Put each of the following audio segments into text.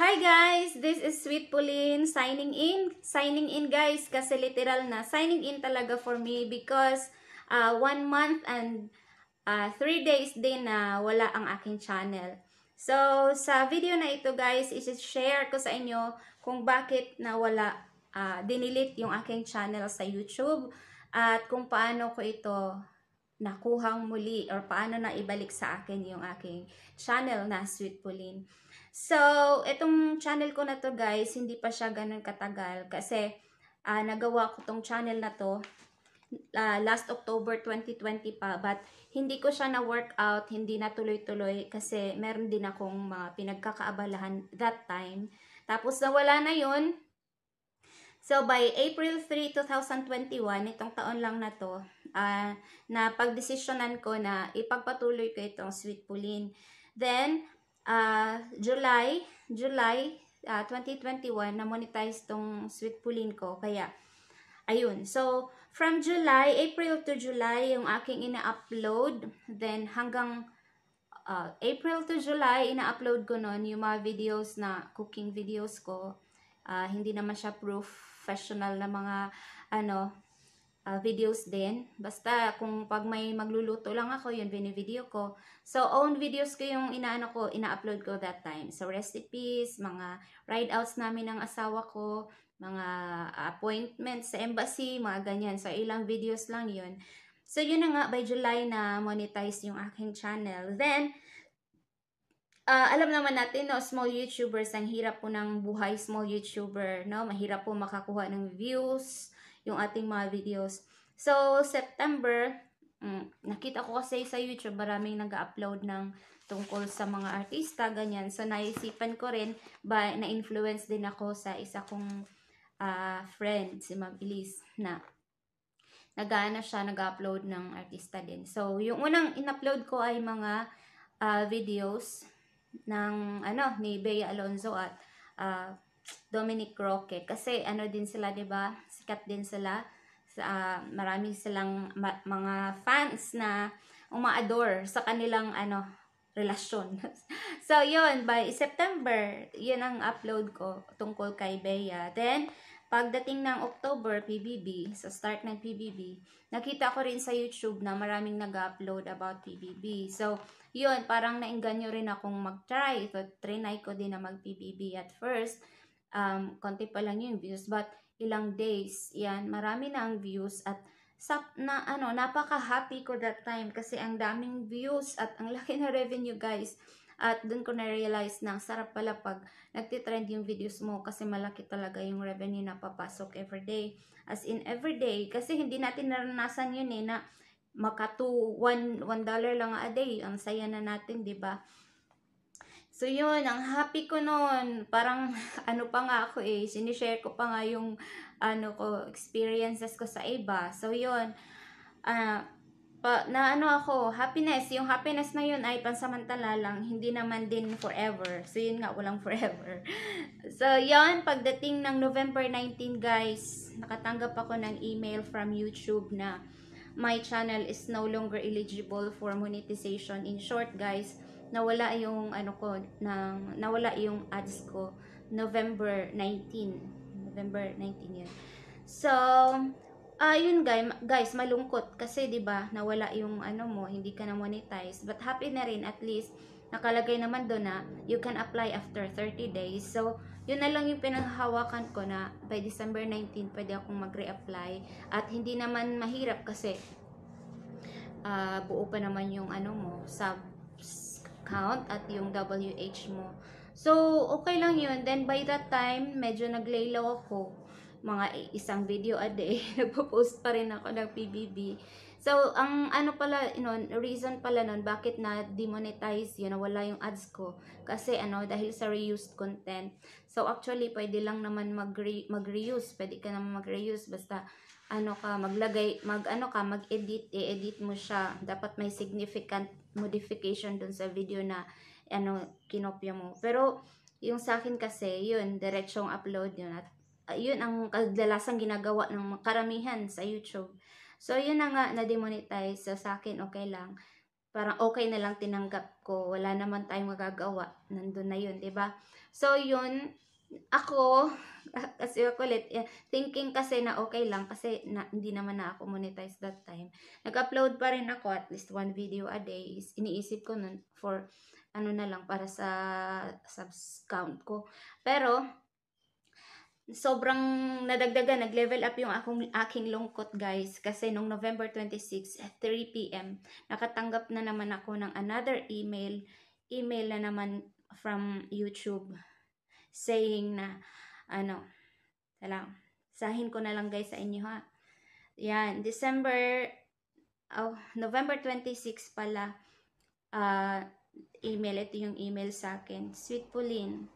Hi guys! This is Sweet Pauline signing in. Signing in guys kasi literal na signing in talaga for me because uh, one month and uh, three days din na wala ang aking channel. So, sa video na ito guys, is-share ko sa inyo kung bakit nawala, uh, dinilit yung aking channel sa YouTube at kung paano ko ito nakuhang muli or paano na ibalik sa akin yung aking channel na Sweet Pauline. So, itong channel ko na to guys, hindi pa siya ganun katagal kasi uh, nagawa ko tong channel na to uh, last October 2020 pa but hindi ko siya na workout, hindi na tuloy-tuloy kasi meron din akong mga pinagkakaabalahan that time. Tapos nawala na yun. So by April 3, 2021, itong taon lang na to, uh, na pagdesisyonan ko na ipagpatuloy ko itong Sweet Pauline. Then, uh, July, July uh, 2021, na-monetize tong Sweet Pulin ko. Kaya, ayun. So, from July, April to July, yung aking ina-upload. Then, hanggang uh, April to July, ina-upload ko nun yung mga videos na cooking videos ko. Uh, hindi naman siya professional na mga, ano, uh, videos din. Basta kung pag may magluluto lang ako, yun binivideo ko. So, own videos ko yung inaano ko, ina-upload ko that time. So, recipes, mga ride outs namin ng asawa ko, mga appointments sa embassy, mga ganyan. So, ilang videos lang yun. So, yun na nga, by July na monetize yung aking channel. Then, uh, alam naman natin, no, small YouTubers, ang hirap po ng buhay small YouTuber, no? Mahirap po makakuha ng views, yung ating mga videos. So, September, mm, nakita ko kasi sa YouTube, maraming nag-upload ng tungkol sa mga artista, ganyan. So, naisipan ko rin, na-influence din ako sa isa kong uh, friend, si Ma'am Elise, na nagana siya, nag-upload ng artista din. So, yung unang in-upload ko ay mga uh, videos ng, ano, ni Bea Alonzo at uh, Dominic Roque. Kasi, ano din sila, ba sikat din sila. Sa, uh, marami silang ma- mga fans na umaador sa kanilang ano relasyon. so, yun, by September, yun ang upload ko tungkol kay Bea. Then, pagdating ng October, PBB, sa start ng PBB, nakita ko rin sa YouTube na maraming nag-upload about PBB. So, yun, parang nainganyo rin akong mag-try. So, trinay ko din na mag-PBB at first. Um, konti pa lang yung views. But, ilang days, yan, marami na ang views at sa, na ano, napaka-happy ko that time kasi ang daming views at ang laki na revenue guys. At dun ko na-realize na sarap pala pag nagtitrend yung videos mo kasi malaki talaga yung revenue na papasok everyday. As in everyday kasi hindi natin naranasan yun eh na maka 2 1 dollar lang a day. Ang saya na natin, ba? So, yun, ang happy ko noon. Parang, ano pa nga ako eh, sinishare ko pa nga yung, ano ko, experiences ko sa iba. So, yun, uh, pa, na ano ako, happiness. Yung happiness na yun ay pansamantala lang, hindi naman din forever. So, yun nga, walang forever. So, yun, pagdating ng November 19, guys, nakatanggap ako ng email from YouTube na my channel is no longer eligible for monetization. In short, guys, nawala yung ano ko ng nawala yung ads ko November 19 November 19 yun. So ayun uh, guys guys malungkot kasi 'di ba nawala yung ano mo hindi ka na monetize but happy na rin at least nakalagay naman doon na you can apply after 30 days. So yun na lang yung pinanghahawakan ko na by December 19 pwede akong mag-reapply. At hindi naman mahirap kasi uh, buo pa naman yung ano mo sub count at yung WH mo. So, okay lang yun. Then, by that time, medyo naglaylaw ako. Mga isang video a day. Nagpo-post pa rin ako ng PBB. So, ang ano pala, nun, reason pala nun, bakit na demonetize yun, nawala yung ads ko. Kasi ano, dahil sa reused content. So, actually, pwede lang naman mag-reuse. Mag pwede ka naman mag-reuse. Basta, ano ka, maglagay, mag ano ka, mag-edit, i-edit mo siya. Dapat may significant modification dun sa video na ano, kinopya mo. Pero, yung sa akin kasi, yun, diretsong upload yun. At uh, yun ang kadalasang ginagawa ng karamihan sa YouTube. So, yun na nga, na-demonetize. So, sa akin, okay lang. Parang okay na lang tinanggap ko. Wala naman tayong magagawa. Nandun na yun, ba? So, yun, ako, kasi ako ulit, thinking kasi na okay lang kasi na, hindi naman na ako monetize that time. Nag-upload pa rin ako at least one video a day. Is- Iniisip ko nun for ano na lang para sa subs count ko. Pero sobrang nadagdagan, nag-level up yung akong, aking lungkot guys kasi nung November 26, 3 p.m. nakatanggap na naman ako ng another email, email na naman from YouTube saying na ano, talang, sahin ko na lang guys sa inyo ha. Yan, December, oh, November 26 pala, uh, email, ito yung email sa akin. Sweet Pauline,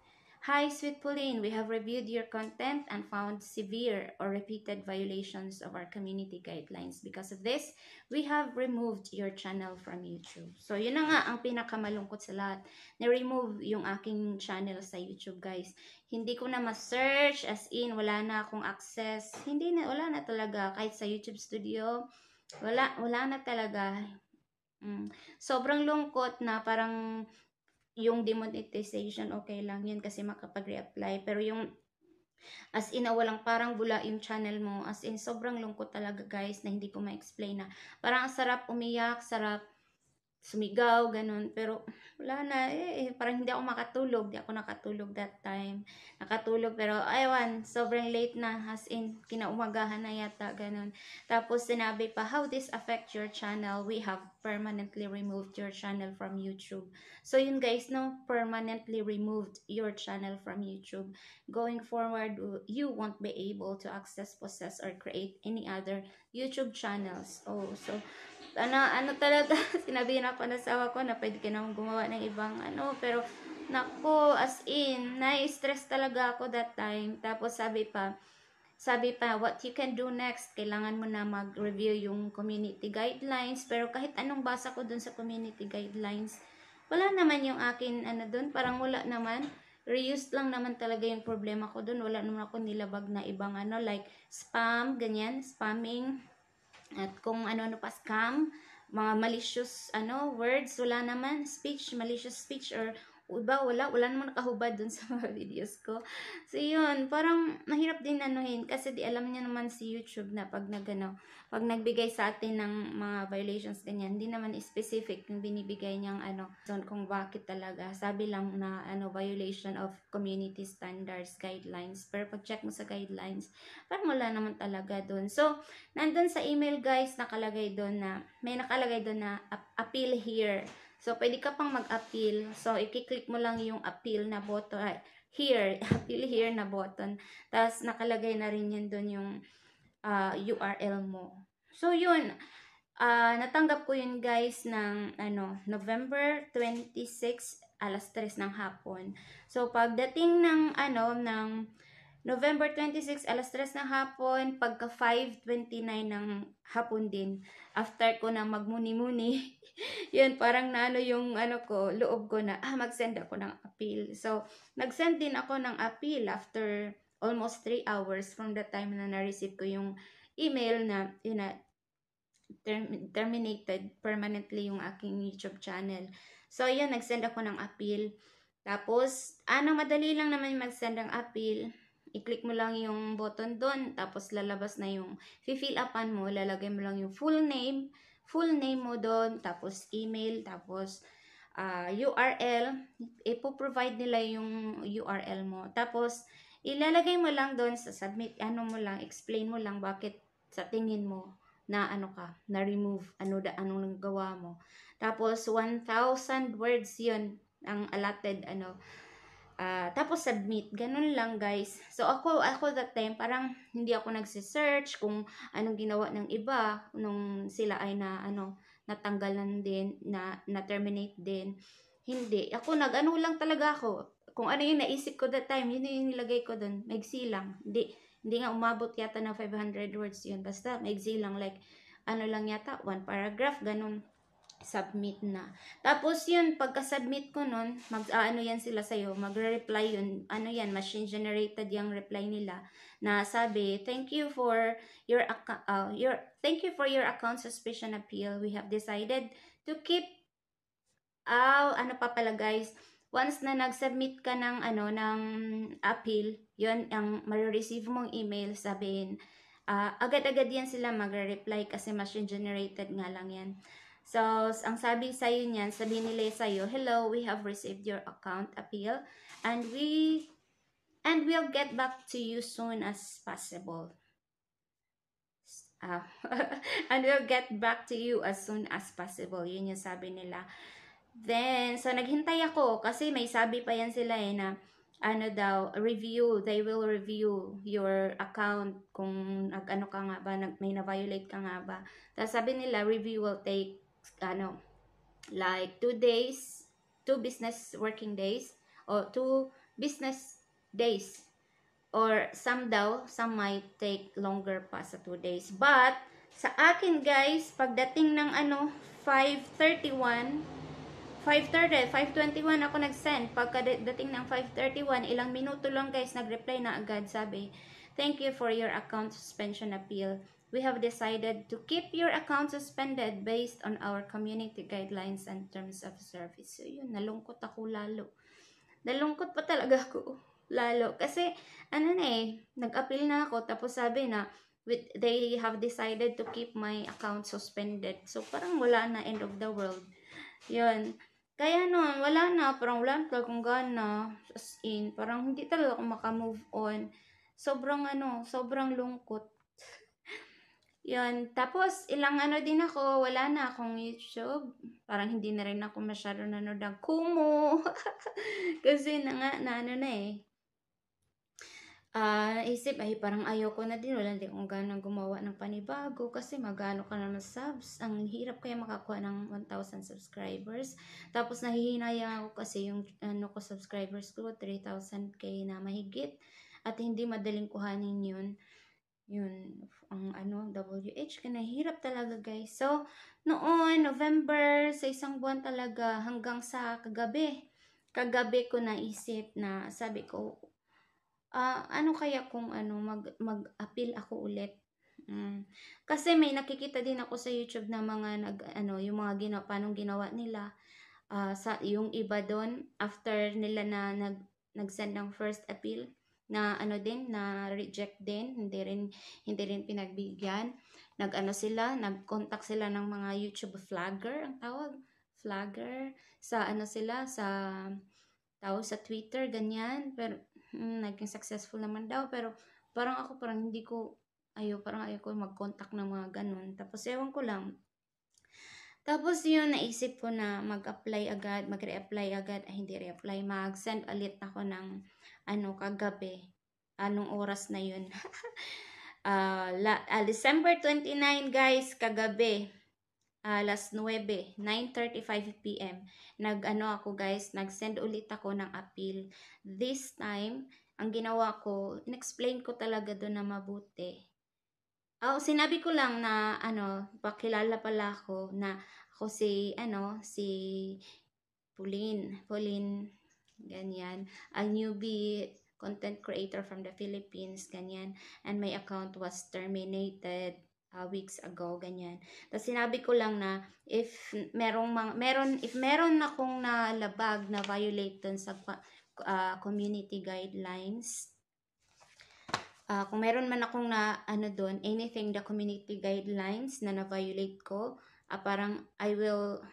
Hi, Sweet Pauline. We have reviewed your content and found severe or repeated violations of our community guidelines. Because of this, we have removed your channel from YouTube. So, yun na nga ang pinakamalungkot sa lahat. Na-remove yung aking channel sa YouTube, guys. Hindi ko na ma-search, as in, wala na akong access. Hindi na, wala na talaga. Kahit sa YouTube Studio, wala, wala na talaga. Mm. Sobrang lungkot na parang yung demonetization, okay lang yan kasi makapag-reapply. Pero yung as in, walang parang bula yung channel mo. As in, sobrang lungkot talaga guys na hindi ko ma-explain na. Parang ang sarap umiyak, sarap sumigaw, ganun. Pero wala na, eh, eh, parang hindi ako makatulog. Hindi ako nakatulog that time. Nakatulog, pero aywan, sobrang late na. As in, kinaumagahan na yata, ganun. Tapos sinabi pa, how this affect your channel? We have permanently removed your channel from YouTube. So yun guys, no, permanently removed your channel from YouTube. Going forward, you won't be able to access, possess, or create any other YouTube channels. Oh, so ano, ano talaga, sinabi na ako ng asawa ko na pwede ka naman gumawa ng ibang ano, pero, nako, as in, na-stress talaga ako that time. Tapos sabi pa, sabi pa, what you can do next, kailangan mo na mag-review yung community guidelines. Pero kahit anong basa ko dun sa community guidelines, wala naman yung akin, ano dun, parang wala naman. Reused lang naman talaga yung problema ko dun. Wala naman ako nilabag na ibang ano, like spam, ganyan, spamming at kung ano-ano pa scam, mga malicious ano words, wala naman speech, malicious speech or iba wala wala namang nakahubad dun sa mga videos ko. So yun parang mahirap din anuhin kasi di alam niya naman si YouTube na pag nagano pag nagbigay sa atin ng mga violations ganyan hindi naman specific yung binibigay niyang ano so kung bakit talaga. Sabi lang na ano violation of community standards guidelines. Pero pag check mo sa guidelines parang wala naman talaga dun. So nandun sa email guys nakalagay doon na may nakalagay doon na appeal here So, pwede ka pang mag-appeal. So, i-click mo lang yung appeal na button. Uh, here, appeal here na button. Tapos, nakalagay na rin yun doon yung uh, ah, URL mo. So, yun. Uh, natanggap ko yun guys ng ano, November 26 alas 3 ng hapon. So, pagdating ng ano, ng November 26, alas 3 ng hapon, pagka 5.29 ng hapon din, after ko na magmuni-muni, yun, parang naano yung ano ko, loob ko na, ah, mag-send ako ng appeal. So, nag-send din ako ng appeal after almost 3 hours from the time na na-receive ko yung email na, yun na, term- terminated permanently yung aking YouTube channel. So, yun, nag-send ako ng appeal. Tapos, ano, madali lang naman mag-send ng appeal i-click mo lang yung button doon, tapos lalabas na yung fill upan mo, lalagay mo lang yung full name, full name mo doon, tapos email, tapos uh, ah, URL, ipo-provide nila yung URL mo. Tapos, ilalagay mo lang doon sa submit, ano mo lang, explain mo lang bakit sa tingin mo na ano ka, na remove, ano da, anong gawa mo. Tapos, 1,000 words yun ang allotted, ano, Uh, tapos submit, ganun lang guys. So ako, ako that time, parang hindi ako nagsisearch kung anong ginawa ng iba nung sila ay na ano, natanggalan din, na, na-terminate din. Hindi. Ako nag-ano lang talaga ako. Kung ano yung naisip ko that time, yun yung nilagay ko dun. Maigsi lang. Hindi, hindi nga umabot yata ng 500 words yun. Basta maigsi lang. Like, ano lang yata, one paragraph, ganun submit na. Tapos yun, pagka-submit ko nun, mag, uh, ano yan sila sa'yo, magre-reply yun, ano yan, machine generated yung reply nila, na sabi, thank you for your, uh, your, thank you for your account suspicion appeal. We have decided to keep Ah, ano pa pala guys, once na nag-submit ka ng ano ng appeal, 'yon ang ma-receive mong email sabihin ah, agad-agad yan sila magre-reply kasi machine generated nga lang yan. So, ang sabi sa iyo niyan, sabi nila sa iyo, "Hello, we have received your account appeal and we and we'll get back to you soon as possible." Ah, and we'll get back to you as soon as possible. Yun yung sabi nila. Then, so naghintay ako kasi may sabi pa yan sila eh na ano daw, review, they will review your account kung nag-ano ka nga ba, nag, may na-violate ka nga ba. Tapos sabi nila, review will take, ano, like two days, two business working days, or two business days. Or some daw, some might take longer pa sa two days. But, sa akin guys, pagdating ng ano, 531, 5.30, 5.21 ako nag-send. Pagkadating ng 5.31, ilang minuto lang guys, nag-reply na agad. Sabi, thank you for your account suspension appeal. We have decided to keep your account suspended based on our community guidelines and terms of service. So yun, nalungkot ako lalo. Nalungkot pa talaga ako lalo. Kasi, ano na eh, nag-appeal na ako. Tapos sabi na, with, they have decided to keep my account suspended. So parang wala na end of the world. Yun. Kaya nun, wala na, parang wala na talagang gana. As in, parang hindi talaga ako makamove on. Sobrang ano, sobrang lungkot. Yun. Tapos, ilang ano din ako, wala na akong YouTube. Parang hindi na rin ako masyado nanood ng Kumu. Kasi na nga, na ano na eh uh, isip ay parang ayoko na din wala din akong ganang gumawa ng panibago kasi magano ka naman subs ang hirap kaya makakuha ng 1000 subscribers tapos nahihinayang ako kasi yung ano ko subscribers ko 3000k na mahigit at hindi madaling kuhanin yun. Yun ang ano WH kana hirap talaga guys. So noon November sa isang buwan talaga hanggang sa kagabi. Kagabi ko naisip na sabi ko uh, ano kaya kung ano mag mag-appeal ako ulit? Mm. kasi may nakikita din ako sa YouTube na mga nag ano yung mga ginawa panong ginawa nila. Uh, sa yung iba doon after nila na nag nag-send ng first appeal na ano din na reject din hindi rin hindi rin pinagbigyan nag-ano sila nag-contact sila ng mga YouTube flagger ang tawag flagger sa ano sila sa tao sa Twitter ganyan pero mm, naging successful naman daw. Pero parang ako parang hindi ko, ayo parang ayaw ko mag-contact ng mga ganun. Tapos ewan ko lang. Tapos yun, naisip ko na mag-apply agad, mag-re-apply agad, ay hindi re-apply, mag-send ulit ako ng ano, kagabi. Anong oras na yun? uh, la, uh, December 29 guys, kagabi alas 9, 9.35 p.m. Nag-ano ako guys, nag-send ulit ako ng appeal. This time, ang ginawa ko, in-explain ko talaga doon na mabuti. Oh, sinabi ko lang na ano, pakilala pala ako na ako si ano, si Pauline, Pauline ganyan, a newbie content creator from the Philippines, ganyan. And my account was terminated uh, weeks ago, ganyan. Tapos sinabi ko lang na if merong mga, meron, if meron akong nalabag na violate dun sa uh, community guidelines, uh, kung meron man akong na, ano doon, anything the community guidelines na na-violate ko, uh, parang I will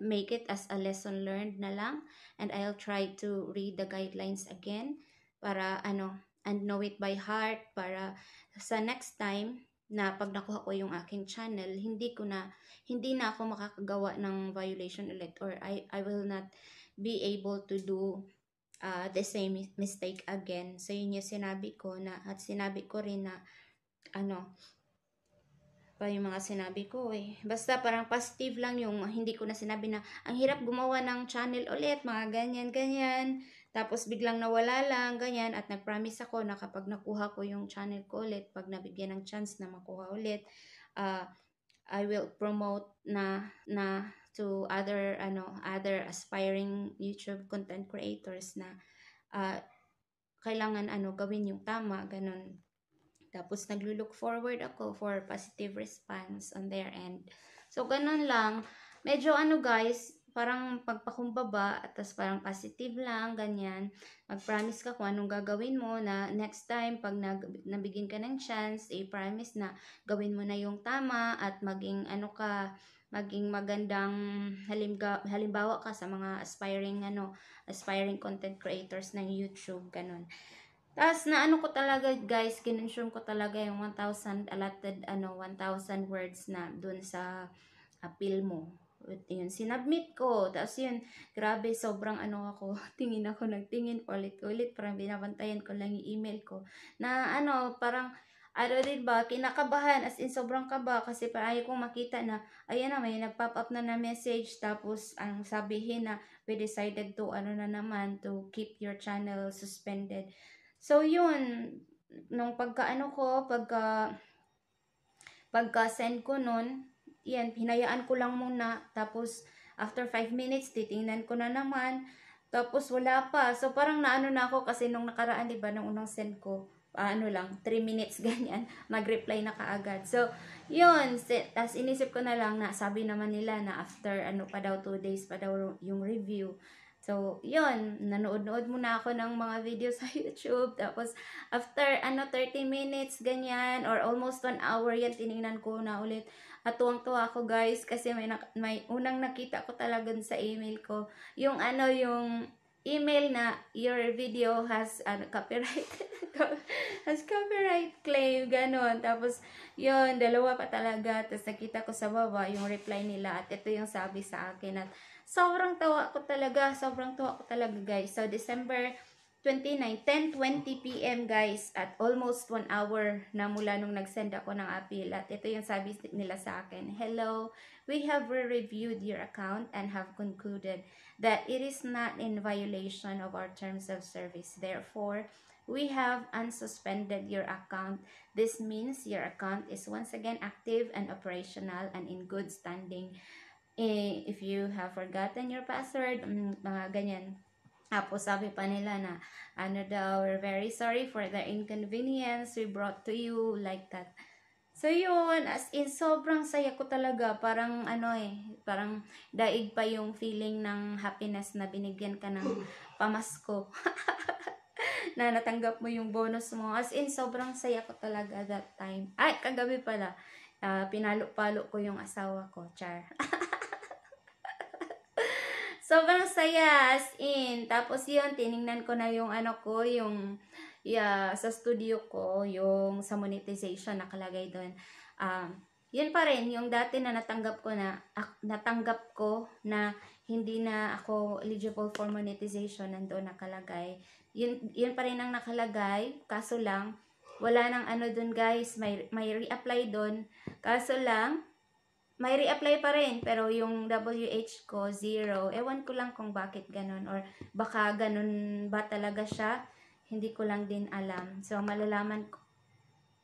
make it as a lesson learned na lang and I'll try to read the guidelines again para ano and know it by heart para sa next time na pag nakuha ko yung aking channel, hindi ko na, hindi na ako makakagawa ng violation ulit or I, I will not be able to do uh, the same mistake again. So, yun yung sinabi ko na, at sinabi ko rin na, ano, pa yung mga sinabi ko eh. Basta parang positive lang yung hindi ko na sinabi na ang hirap gumawa ng channel ulit, mga ganyan, ganyan. Tapos biglang nawala lang, ganyan, at nag-promise ako na kapag nakuha ko yung channel ko ulit, pag nabigyan ng chance na makuha ulit, uh, I will promote na na to other ano other aspiring YouTube content creators na uh, kailangan ano gawin yung tama ganun. Tapos naglo-look forward ako for positive response on their end. So ganun lang. Medyo ano guys parang pagpakumbaba at tas parang positive lang, ganyan. Mag-promise ka kung anong gagawin mo na next time pag nag, nabigyan ka ng chance, i-promise na gawin mo na yung tama at maging ano ka, maging magandang halimga, halimbawa ka sa mga aspiring ano, aspiring content creators ng YouTube, ganun. Tapos na ano ko talaga guys, kinonsume ko talaga yung 1,000 allotted ano 1,000 words na dun sa appeal mo. Yun, sinubmit ko. Tapos yun, grabe, sobrang ano ako. Tingin ako, nagtingin ulit-ulit. Parang binabantayan ko lang yung email ko. Na ano, parang, ano din ba, kinakabahan. As in, sobrang kaba. Kasi parang kong makita na, ayan na, may nag-pop up na na message. Tapos, ang sabihin na, we decided to, ano na naman, to keep your channel suspended. So, yun, nung pagka-ano ko, pagka, pagka-send ko nun, yan, hinayaan ko lang muna. Tapos, after 5 minutes, titingnan ko na naman. Tapos, wala pa. So, parang naano na ako kasi nung nakaraan, di ba, nung unang send ko, uh, ano lang, 3 minutes ganyan, mag-reply na kaagad. So, yun, tapos inisip ko na lang na sabi naman nila na after ano pa daw 2 days pa daw yung review. So, yun, nanood-nood muna ako ng mga video sa YouTube. Tapos, after, ano, 30 minutes, ganyan, or almost 1 hour yan, tiningnan ko na ulit. At tuwang-tuwa ako, guys, kasi may, may unang nakita ko talaga sa email ko. Yung, ano, yung email na your video has ano, copyright has copyright claim ganon tapos yun dalawa pa talaga tapos nakita ko sa baba yung reply nila at ito yung sabi sa akin at Sobrang tawa ko talaga. Sobrang tawa ko talaga, guys. So, December 29, 10.20 p.m. guys. At almost 1 hour na mula nung nag-send ako ng appeal. At ito yung sabi nila sa akin. Hello, we have re-reviewed your account and have concluded that it is not in violation of our terms of service. Therefore, we have unsuspended your account. This means your account is once again active and operational and in good standing eh, if you have forgotten your password, mm, mga ganyan. Tapos sabi pa nila na, ano daw, we're very sorry for the inconvenience we brought to you, like that. So yun, as in, sobrang saya ko talaga. Parang ano eh, parang daig pa yung feeling ng happiness na binigyan ka ng pamasko. na natanggap mo yung bonus mo. As in, sobrang saya ko talaga that time. Ay, kagabi pala, uh, pinalo-palo ko yung asawa ko, char. Sobrang saya, as in. Tapos yun, tiningnan ko na yung ano ko, yung yeah, sa studio ko, yung sa monetization nakalagay doon. Um, yun pa rin, yung dati na natanggap ko na, uh, natanggap ko na hindi na ako eligible for monetization, nandoon nakalagay. Yun, yun pa rin ang nakalagay, kaso lang, wala nang ano doon guys, may, may re-apply doon. Kaso lang, may reapply pa rin, pero yung WH ko, zero. Ewan ko lang kung bakit ganun, or baka ganun ba talaga siya, hindi ko lang din alam. So, malalaman ko,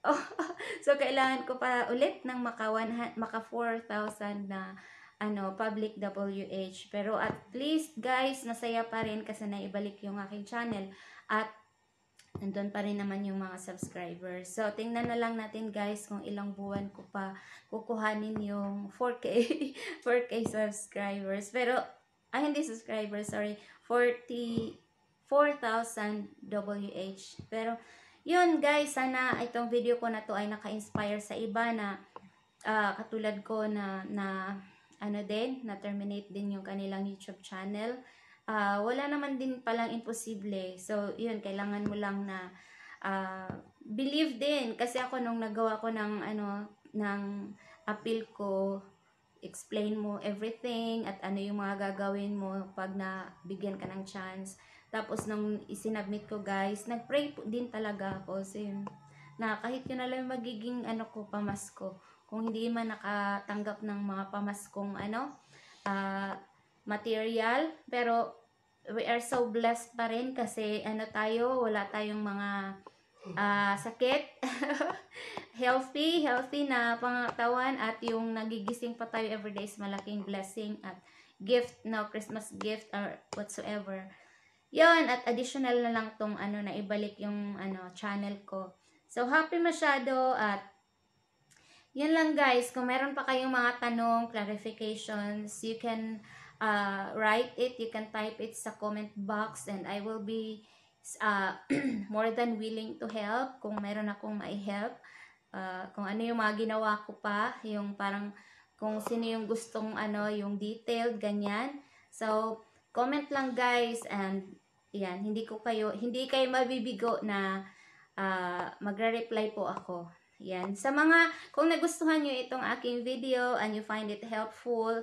oh, so, kailangan ko pa ulit ng maka, 1, maka 4,000 na ano, public WH. Pero at least, guys, masaya pa rin kasi naibalik yung aking channel. At nandun pa rin naman yung mga subscribers. So, tingnan na lang natin guys kung ilang buwan ko pa kukuhanin yung 4K, 4K subscribers. Pero, ay hindi subscribers, sorry, 40, 4,000 WH. Pero, yun guys, sana itong video ko na to ay naka-inspire sa iba na uh, katulad ko na, na ano din, na-terminate din yung kanilang YouTube channel uh, wala naman din palang imposible. So, yun, kailangan mo lang na uh, believe din. Kasi ako nung nagawa ko ng, ano, ng appeal ko, explain mo everything at ano yung mga gagawin mo pag nabigyan ka ng chance. Tapos nung isinabmit ko guys, nagpray din talaga ako. So yun, na kahit yun na lang magiging ano ko, pamasko. Kung hindi man nakatanggap ng mga pamaskong ano, uh, material. Pero, we are so blessed pa rin kasi ano tayo, wala tayong mga uh, sakit. healthy, healthy na pangatawan at yung nagigising pa tayo everyday is malaking blessing at gift, no, Christmas gift or whatsoever. Yon at additional na lang tong ano na ibalik yung ano channel ko. So happy masyado at yan lang guys, kung meron pa kayong mga tanong, clarifications, you can uh, write it, you can type it sa comment box and I will be uh, more than willing to help kung meron akong mai-help. Uh, kung ano yung mga ginawa ko pa, yung parang kung sino yung gustong ano, yung detailed, ganyan. So, comment lang guys and yan, hindi ko kayo, hindi kayo mabibigo na uh, magre-reply po ako. Yan. Sa mga, kung nagustuhan nyo itong aking video and you find it helpful,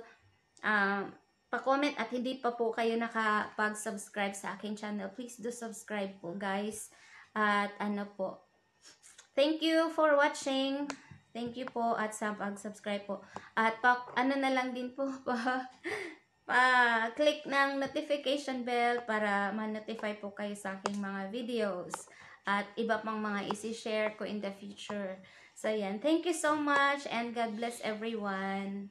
um, pa-comment at hindi pa po kayo nakapag-subscribe sa aking channel, please do subscribe po guys. At ano po, thank you for watching. Thank you po at sa pag-subscribe po. At pa, ano na lang din po pa click ng notification bell para ma-notify po kayo sa aking mga videos at iba pang mga isi-share ko in the future. So yan, thank you so much and God bless everyone.